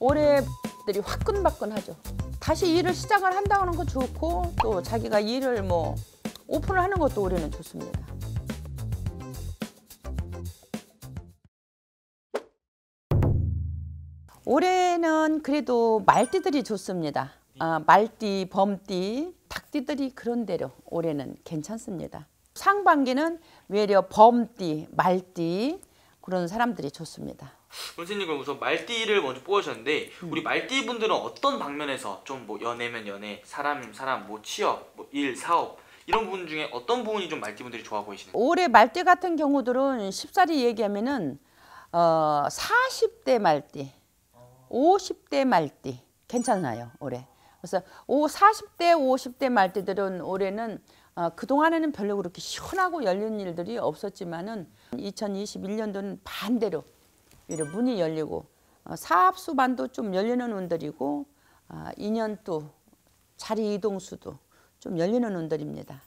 올해들이 화끈화끈하죠. 다시 일을 시작을 한다는 거 좋고 또 자기가 일을 뭐 오픈을 하는 것도 올해는 좋습니다. 올해는 그래도 말띠들이 좋습니다. 아, 말띠, 범띠, 닭띠들이 그런 대로 올해는 괜찮습니다. 상반기는 외려 범띠, 말띠 그런 사람들이 좋습니다. 선생님 그럼 우선 말띠를 먼저 뽑으셨는데 우리 말띠 분들은 어떤 방면에서 좀 뭐 연애면 연애, 사람이면 사람, 뭐 취업, 뭐 일, 사업 이런 부분 중에 어떤 부분이 좀 말띠 분들이 좋아 보이시나요? 올해 말띠 같은 경우들은 쉽사리 얘기하면은 어 40대 말띠, 50대 말띠 괜찮아요 올해. 그래서 오 40대 50대 말띠들은 올해는 어, 그 동안에는 별로 그렇게 시원하고 열린 일들이 없었지만은 2021년도는 반대로 이렇게 문이 열리고 어, 사업 수반도 좀 열리는 운들이고 어, 인연도 자리 이동수도 좀 열리는 운들입니다.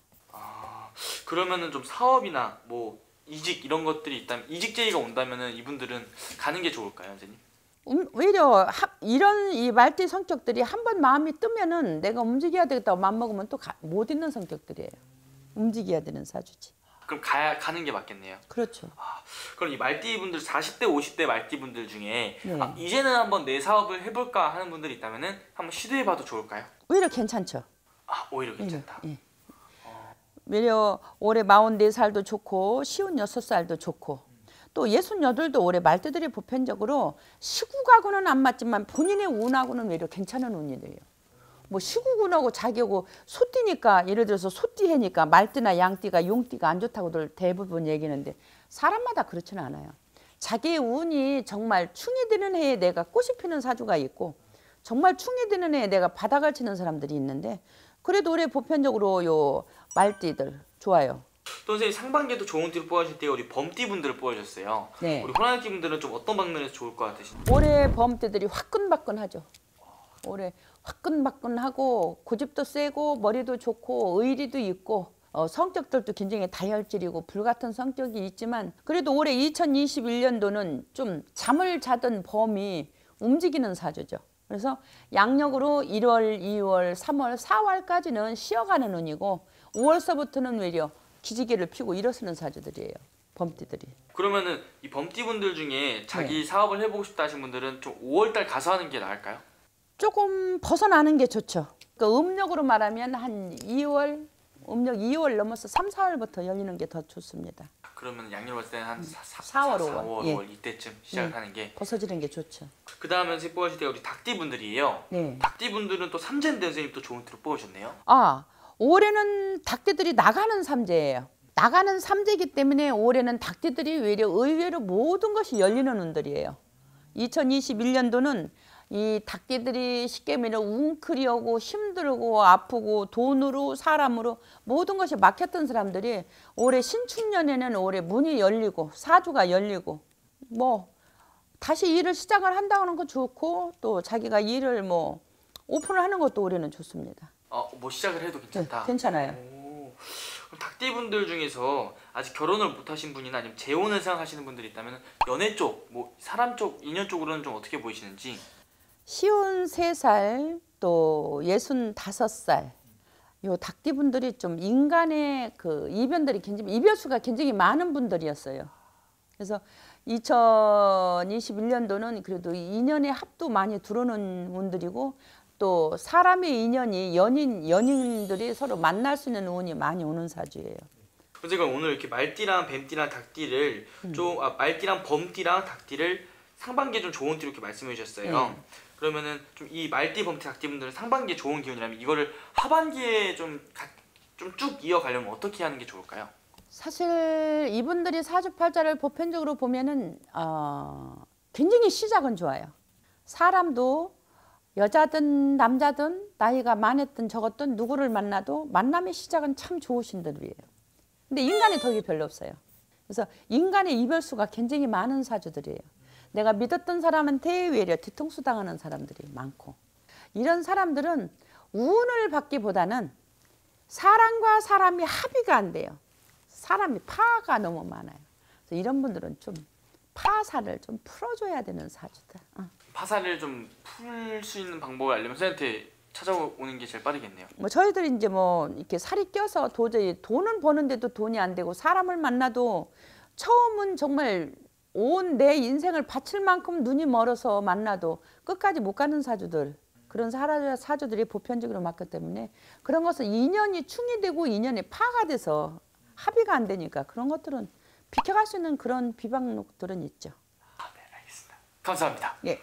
그러면은 좀 사업이나 뭐 이직 이런 것들이 있다면 이직 제의가 온다면은 이분들은 가는 게 좋을까요, 선생님? 음, 오히려 하, 이런 이 말띠 성격들이 한 번 마음이 뜨면은 내가 움직여야 되겠다고 마음 먹으면 또 못 있는 성격들이에요. 움직여야 되는 사주지. 그럼 가야 가는 게 맞겠네요. 그렇죠. 그럼 이 말띠 분들 40대 50대 말띠 분들 중에 네. 아, 이제는 한번 내 사업을 해볼까 하는 분들이 있다면은 한번 시도해봐도 좋을까요? 오히려 괜찮죠. 아 오히려 괜찮다. 예. 오히려 올해 44살도 좋고 쉬운 6살도 좋고 또 68도 올해 말띠들이 보편적으로 시국하고는 안 맞지만 본인의 운하고는 오히려 괜찮은 운이래요. 뭐 시국운하고 자기하고 소띠니까 예를 들어서 소띠해니까 말띠나 양띠가 용띠가 안 좋다고들 대부분 얘기하는데 사람마다 그렇지는 않아요. 자기의 운이 정말 충이 되는 해에 내가 꽃이 피는 사주가 있고 정말 충이 되는 해에 내가 바닥을 치는 사람들이 있는데 그래도 올해 보편적으로 요 말띠들 좋아요. 또 선생님 상반기에도 좋은 띠를 뽑으실 때 우리 범띠 분들을 뽑으셨어요. 네. 우리 호랑이띠 분들은 좀 어떤 방면에서 좋을 것 같으신지? 올해 범띠들이 화끈화끈하죠. 올해 화끈화끈하고 고집도 세고 머리도 좋고 의리도 있고 어, 성격들도 굉장히 다혈질이고 불같은 성격이 있지만 그래도 올해 2021년도는 좀 잠을 자던 범이 움직이는 사주죠. 그래서 양력으로 1월, 2월, 3월, 4월까지는 쉬어가는 운이고 5월서부터는 외려 기지개를 피고 일어서는 사주들이에요. 범띠들이. 그러면은 이 범띠 분들 중에 네. 자기 사업을 해보고 싶다 하신 분들은 좀 5월달 가서 하는 게 나을까요? 조금 벗어나는 게 좋죠. 그 음력으로 말하면 한 2월, 음력 2월 넘어서 3, 4월부터 열리는 게 더 좋습니다. 그러면 양력 봤을 때는 한 4, 4월, 4, 5월. 5월, 예. 5월 이때쯤 시작을 예. 하는 게. 벗어지는 게 좋죠. 그 다음에 선생님 뽑으실 때 우리 닭띠 분들이에요. 네. 닭띠 분들은 또 삼재인데 선생님 또 좋은 띠를 뽑으셨네요. 아, 올해는 닭띠들이 나가는 삼재예요. 나가는 삼재이기 때문에 올해는 닭띠들이 외려 의외로 모든 것이 열리는 운들이에요. 2021년도는 이 닭띠들이 쉽게 말해 웅크리고 힘들고 아프고 돈으로 사람으로 모든 것이 막혔던 사람들이 올해 신축년에는 올해 문이 열리고 사주가 열리고 뭐 다시 일을 시작을 한다는 거 좋고 또 자기가 일을 뭐 오픈을 하는 것도 올해는 좋습니다. 어, 뭐 시작을 해도 괜찮다. 네, 괜찮아요. 오, 그럼 닭띠 분들 중에서 아직 결혼을 못 하신 분이나 아니면 재혼을 생각하시는 분들이 있다면 연애 쪽, 뭐 사람 쪽, 인연 쪽으로는 좀 어떻게 보이시는지? 쉬운 세살또 예순 다섯 살요 닭띠분들이 좀 인간의 그 이변들이 굉장히 이별수가 굉장히 많은 분들이었어요. 그래서 2021년도는 그래도 인연의 합도 많이 들어오는 분들이고 또 사람의 인연이 연인 연인들이 서로 만날 수 있는 운이 많이 오는 사주예요. 선생님 오늘 이렇게 말띠랑 뱀띠랑 닭띠를 좀 아, 말띠랑 범띠랑 닭띠를 상반기에 좀 좋은 띠로 이렇게 말씀해 주셨어요. 네. 그러면은 좀 이 말띠, 범띠, 닭띠 분들은 상반기에 좋은 기운이라면 이거를 하반기에 좀 좀 쭉 이어가려면 어떻게 하는 게 좋을까요? 사실 이분들이 사주팔자를 보편적으로 보면은 어, 굉장히 시작은 좋아요. 사람도 여자든 남자든 나이가 많았든 적었든 누구를 만나도 만남의 시작은 참 좋으신 분들이에요. 근데 인간의 덕이 별로 없어요. 그래서 인간의 이별수가 굉장히 많은 사주들이에요. 내가 믿었던 사람한테 외려 뒤통수 당하는 사람들이 많고 이런 사람들은 운을 받기보다는 사람과 사람이 합의가 안 돼요. 사람이 파가 너무 많아요. 그래서 이런 분들은 좀 파사를 좀 풀어줘야 되는 사주다. 어. 파사를 좀풀 수 있는 방법을 알려면 선생님한테 찾아오는 게 제일 빠르겠네요. 뭐 저희들이 이제 뭐 이렇게 살이 껴서 도저히 돈은 버는데도 돈이 안 되고 사람을 만나도 처음은 정말 온 내 인생을 바칠 만큼 눈이 멀어서 만나도 끝까지 못 가는 사주들 그런 사라- 사주들이 보편적으로 많기 때문에 그런 것은 인연이 충이 되고 인연이 파가 돼서 합의가 안 되니까 그런 것들은 비켜갈 수 있는 그런 비방록들은 있죠. 아, 네, 알겠습니다. 감사합니다. 예.